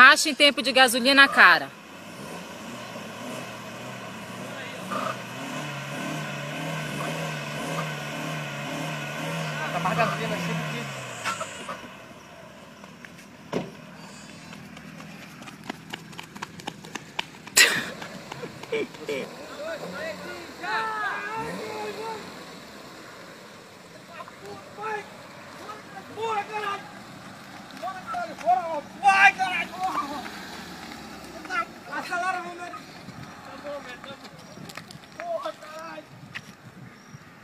Racha em tempo de gasolina cara. Tá mais gasolina chega aqui. que...